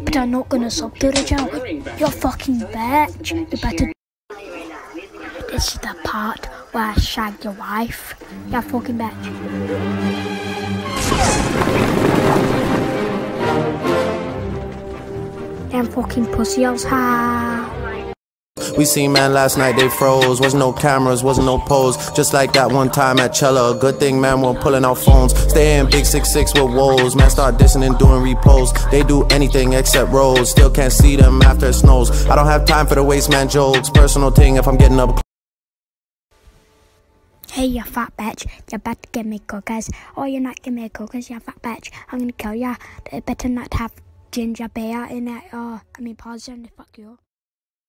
but I'm not gonna sub to the channel. You're fucking bitch. You better. This is the part where I shag your wife. You're fucking bitch. Them fucking pussy holes, ha. We seen man last night, they froze. Was no cameras, wasn't no pose. Just like that one time at Cella. Good thing, man, we're pulling out phones. Stay in big six six with woes. Man, start dissing and doing reposts. They do anything except rolls. Still can't see them after it snows. I don't have time for the waste man jokes. Personal thing if I'm getting up. Hey, you fat bitch. You better give me cookies. Or you're not giving me cookies, you fat bitch. I'm gonna kill ya. It better not have ginger beer in it. Oh, I mean, pause and fuck you.